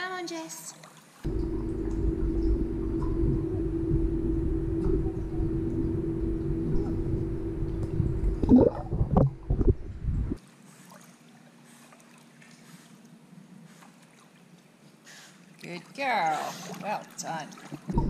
Come on, Jess. Good girl. Well done.